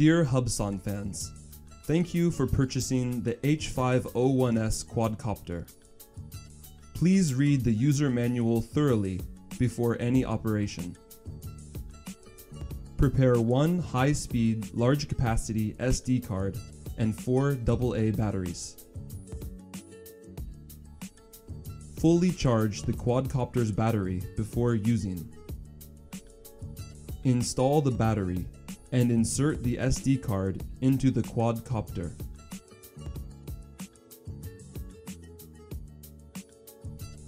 Dear Hubsan fans, thank you for purchasing the H501S quadcopter. Please read the user manual thoroughly before any operation. Prepare one high-speed, large-capacity SD card and four AA batteries. Fully charge the quadcopter's battery before using. Install the battery and insert the SD card into the quadcopter.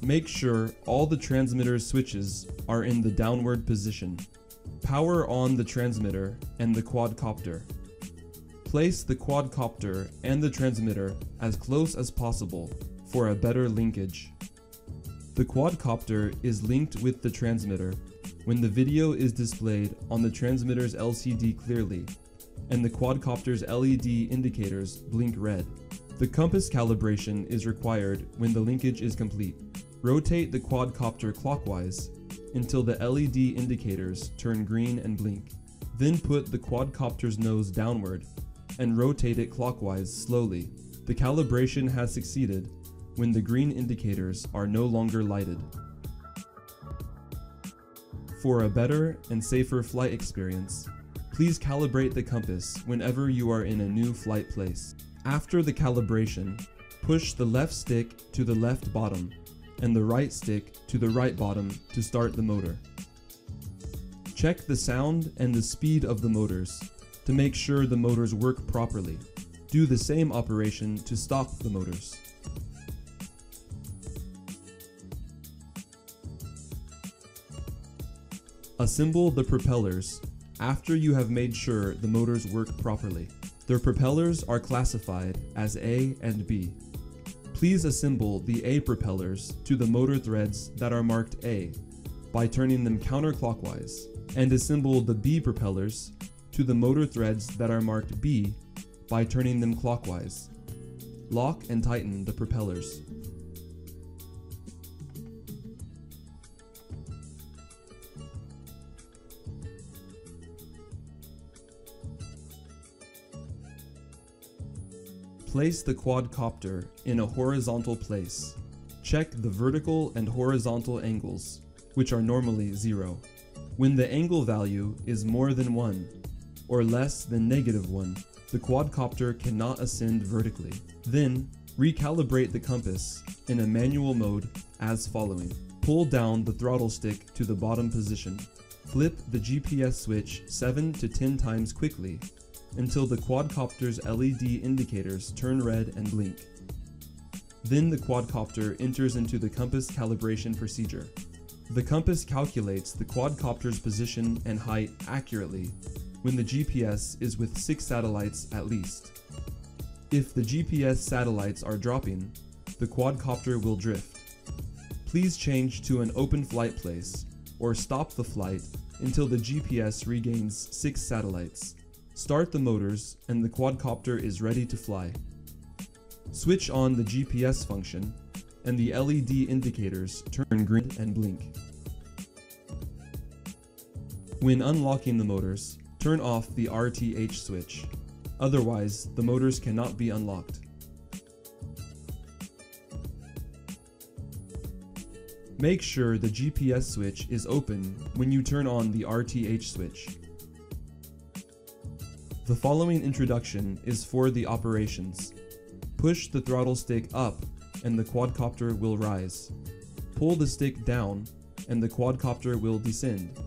Make sure all the transmitter switches are in the downward position. Power on the transmitter and the quadcopter. Place the quadcopter and the transmitter as close as possible for a better linkage. The quadcopter is linked with the transmitter when the video is displayed on the transmitter's LCD clearly and the quadcopter's LED indicators blink red. The compass calibration is required when the linkage is complete. Rotate the quadcopter clockwise until the LED indicators turn green and blink. Then put the quadcopter's nose downward and rotate it clockwise slowly. The calibration has succeeded when the green indicators are no longer lighted. For a better and safer flight experience, please calibrate the compass whenever you are in a new flight place. After the calibration, push the left stick to the left bottom and the right stick to the right bottom to start the motor. Check the sound and the speed of the motors to make sure the motors work properly. Do the same operation to stop the motors. Assemble the propellers after you have made sure the motors work properly. The propellers are classified as A and B. Please assemble the A propellers to the motor threads that are marked A by turning them counterclockwise, and assemble the B propellers to the motor threads that are marked B by turning them clockwise. Lock and tighten the propellers. Place the quadcopter in a horizontal place. Check the vertical and horizontal angles, which are normally zero. When the angle value is more than 1, or less than negative 1, the quadcopter cannot ascend vertically. Then, recalibrate the compass in a manual mode as following. Pull down the throttle stick to the bottom position. Flip the GPS switch 7 to 10 times quickly until the quadcopter's LED indicators turn red and blink. Then the quadcopter enters into the compass calibration procedure. The compass calculates the quadcopter's position and height accurately when the GPS is with 6 satellites at least. If the GPS satellites are dropping, the quadcopter will drift. Please change to an open flight place or stop the flight until the GPS regains 6 satellites. Start the motors and the quadcopter is ready to fly. Switch on the GPS function and the LED indicators turn green and blink. When unlocking the motors, turn off the RTH switch. Otherwise, the motors cannot be unlocked. Make sure the GPS switch is open when you turn on the RTH switch. The following introduction is for the operations. Push the throttle stick up and the quadcopter will rise. Pull the stick down and the quadcopter will descend.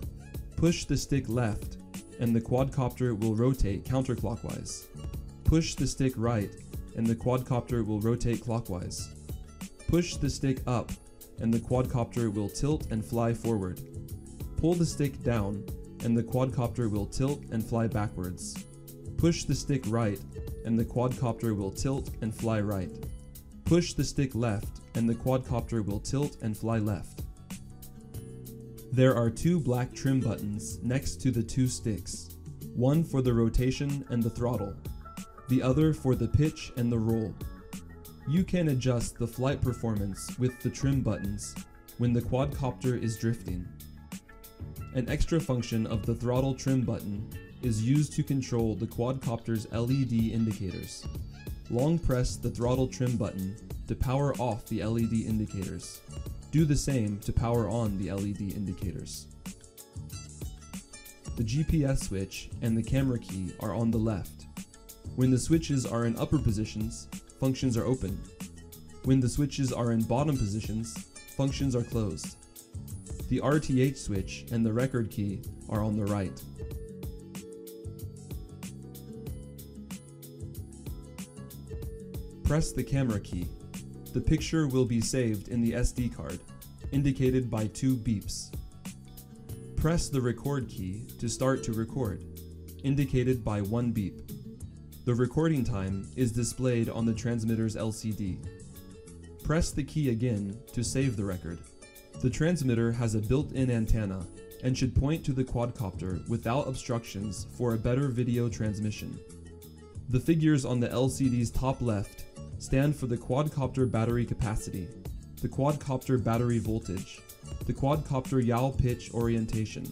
Push the stick left and the quadcopter will rotate counterclockwise. Push the stick right and the quadcopter will rotate clockwise. Push the stick up and the quadcopter will tilt and fly forward. Pull the stick down and the quadcopter will tilt and fly backwards. Push the stick right and the quadcopter will tilt and fly right. Push the stick left and the quadcopter will tilt and fly left. There are two black trim buttons next to the two sticks, one for the rotation and the throttle, the other for the pitch and the roll. You can adjust the flight performance with the trim buttons when the quadcopter is drifting. An extra function of the throttle trim button is used to control the quadcopter's LED indicators. Long press the throttle trim button to power off the LED indicators. Do the same to power on the LED indicators. The GPS switch and the camera key are on the left. When the switches are in upper positions, functions are open. When the switches are in bottom positions, functions are closed. The RTH switch and the record key are on the right. Press the camera key. The picture will be saved in the SD card, indicated by two beeps. Press the record key to start to record, indicated by one beep. The recording time is displayed on the transmitter's LCD. Press the key again to save the record. The transmitter has a built-in antenna and should point to the quadcopter without obstructions for a better video transmission. The figures on the LCD's top left stand for the quadcopter battery capacity, the quadcopter battery voltage, the quadcopter yaw pitch orientation,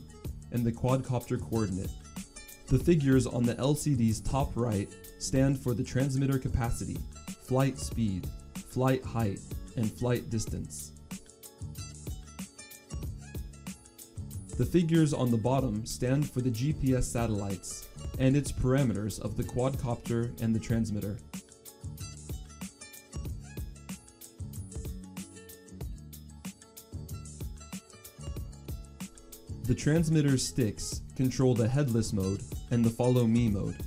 and the quadcopter coordinate. The figures on the LCD's top right stand for the transmitter capacity, flight speed, flight height, and flight distance. The figures on the bottom stand for the GPS satellites and its parameters of the quadcopter and the transmitter. The transmitter sticks control the headless mode and the follow me mode.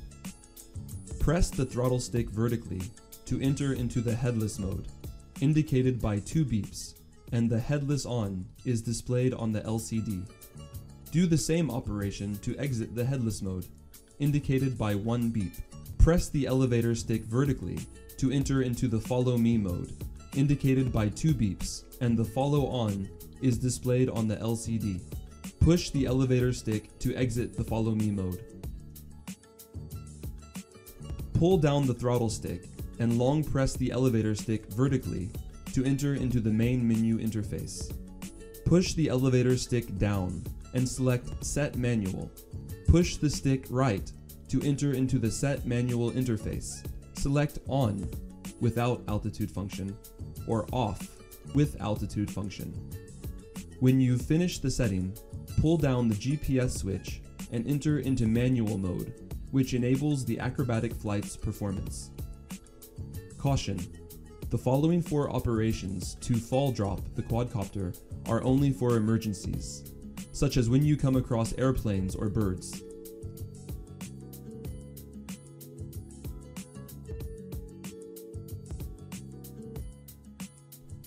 Press the throttle stick vertically to enter into the headless mode, indicated by two beeps, and the headless on is displayed on the LCD. Do the same operation to exit the headless mode, indicated by one beep. Press the elevator stick vertically to enter into the follow me mode, indicated by two beeps, and the follow on is displayed on the LCD. Push the elevator stick to exit the follow me mode. Pull down the throttle stick and long press the elevator stick vertically to enter into the main menu interface. Push the elevator stick down and select Set Manual. Push the stick right to enter into the Set Manual interface. Select On without altitude function or Off with altitude function. When you finish the setting, pull down the GPS switch and enter into manual mode, which enables the acrobatic flight's performance. Caution. The following four operations to fall drop the quadcopter are only for emergencies, such as when you come across airplanes or birds.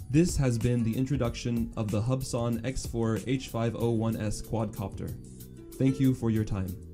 This has been the introduction of the Hubsan X4 H501S quadcopter. Thank you for your time.